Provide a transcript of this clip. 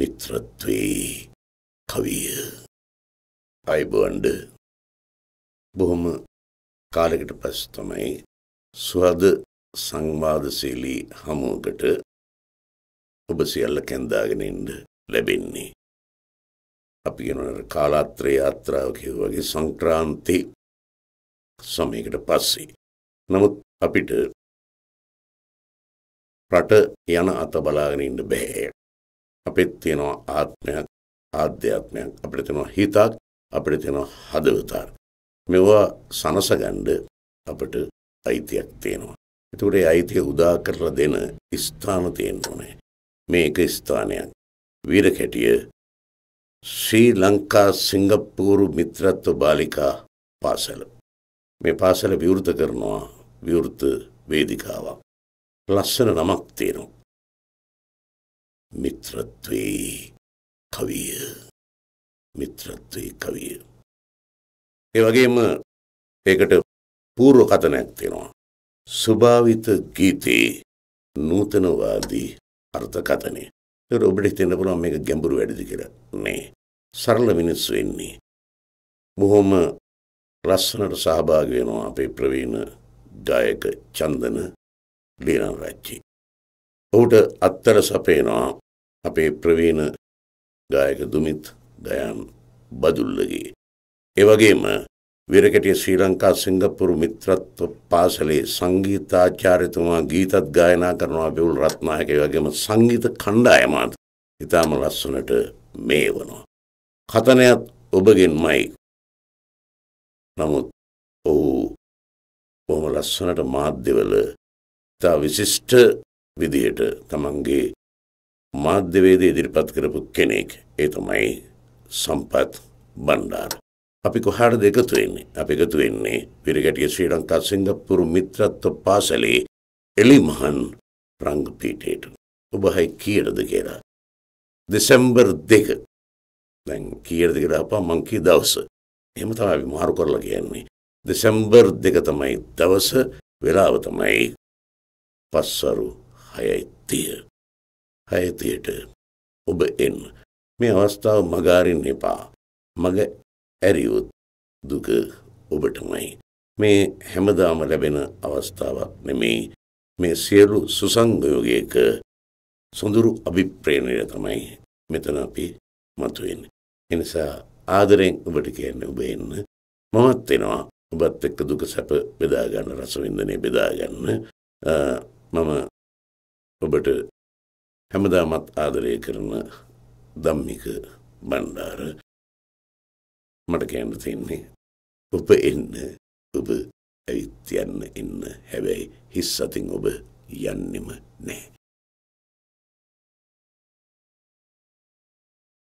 මිත්‍රත්වේ කවිය අයිබුවන්ඩ බොහොම කාලෙකට පස් තමයි ස්වද සංවාදශීලී හමුවකට ඔබ සියල්ල කැන්දාගෙනෙන්ට ලැබෙන්නේ. අපි ගෙනට කාලාත්‍රය යාත්‍රාව කිව් වගේ සංක්‍රාන්ති සමයකට පස්සේ. නමුත් අපිට රට යන අත බලාගෙනඉන්න බැහැ. අපෙත් තියෙනවා ආත්මයක් ආධ්‍යාත්මයක් අපිට තියෙනවා හිතක් අපිට තියෙනවා හදවතක්. මෙවා සනසගණ්ඩ අපට අයිතියක් තියෙනවා. එතකොට අයිතිය උදා කරලා දෙන ස්ථාන තියෙන්න ඕනේ. මේ එක ස්ථානයක්. වීර කැටිය ශ්‍රී ලංකා සිංගප්පූරු මිත්‍රත්ව බාලිකා පාසල. මේ පාසල විවෘත කරනවා විවෘත වේදිකාවක්. ලස්සන නමක් තියෙනවා. මිත්‍රත්වේ කවිය මිත්‍රත්වේ කවිය. ඒ වගේම ඒකට පූර්ව කතනයක් තියෙනවා. ස්වභාවිත ගීතයේ නූතනවාදී අර්ථකතනය. ඒකට ඔබට හිතෙන්න පුළුවන් මේක ගැඹුරු වැඩිද කියලා. නෑ. සරල මිනිස්සු වෙන්නේ. බොහොම ලස්සනට සහභාගී වෙනවා අපේ ප්‍රවීණ ගායක චන්දන ලීනරච්චි. ඔහුට අත්තර සපේනවා අපේ ප්‍රවීණ ගායක දුමිත් ගයන් බදුල්ලගේ. ඒවගේම විරකටිය ශ්‍රී ලංකා සිංගපුරු මිත්‍රත්ව පාසලේ සංගීතාචාර්යතුමා ගීතත් ගායනා කරනවා බෙවුල් රත්නායක වගේම සංගීත කණ්ඩායමත් ඉතාම ලස්සනට මේ වනවා. කතනයත් ඔබගෙන් මයි නමුත් ඔහු බොහොම ලස්සනට මාධ්‍යවල තා විශිෂ්ට විදියට තමන්ගේ මාධ්‍යවේද ඉදිරිපත් කරපු කෙනෙක් ඒ තමයි සම්පත් බණ්ඩාර. අපි කොහාටද එකතු වෙන්නේ? අපි එකතු වෙන්නේ පිරිගැටිය ශ්‍රී ලංකා සිංගප්පූරු මිත්‍රත්ව පාසලේ එලිමහන් රංගපීඨයට. ඔබ හයි කීයටද කියලා? දෙසැම්බර් දෙක. දැන් කීයටද කියලා අපා මං කී දවස. එහෙම තමයි අපි මාරු කරලා කියන්නේ. දෙසැම්බර් දෙක තමයි දවස වෙලාව තමයි පස්සරු හයයි තිය. හයතියට ඔබ එන්න. මේ අවස්ථාව මගාරින් එපා. මග ඇරියොත් දුක ඔබටමයි. මේ හැමදාම ලැබෙන අවස්ථාවක් නෙමෙයි මේ සියලු සුසංගයෝගයක සොඳුරු අභිප්‍රේණය තමයි මෙතන අපි මතුවෙන්නේ. එනිසා ආදරෙන් ඔබට කියන්න ඔබ එන්න මමත් වෙනවා ඔබත් එක්ක දුක සැප බෙදාගන්න රසවින්දනය බෙදාගන්න මම ඔබට හැමදාමත් ආදරය කරන දම්මික බණ්ඩාර මට කියන්න තින්නේ ඔබ එන්න ඔබ ඇවිත් යන්න එන්න. හැබැයි හිස් අතින් ඔබ යන්නෙම නෑ